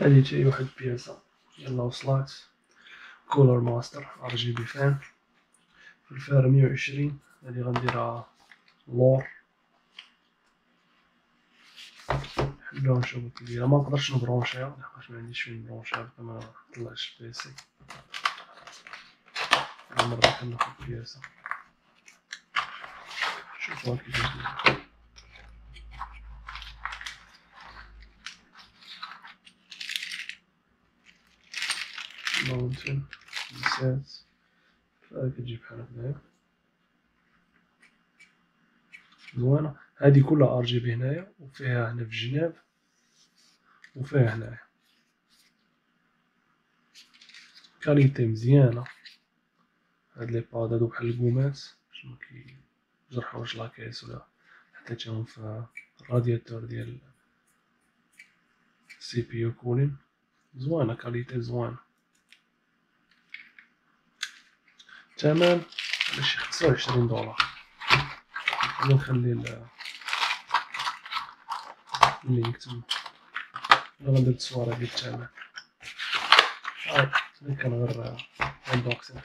هادي تاهي واحد البياسة يلا وصلات Cooler Master RGB fan في الفار مية وعشرين هادي غنديرها لور. نحلوها نشوفو كي منقدرش نبرونشيها لحقاش معنديش فين نبرونشيها مطلعش ال PC مرة كناخد بياسة شوفوها كيفاش دايرة mounting sets كتجي بحال هكذاك زوينة هادي كلها RGB هنايا وفيها هنا في الجناب وفيها هنايا. qualité مزيانة. هاد les pads هادو بحال الكومات باش مكيجرحوش la caisse ولا حطيتهم في الرادياتور ديال ال CPU cooling. زوينة qualité زوينة. الثمن على شي خمسة وعشرين دولار. غادي نخلي ال link تما غندير التصويرة ديال الثمن. هاي كان غير unboxing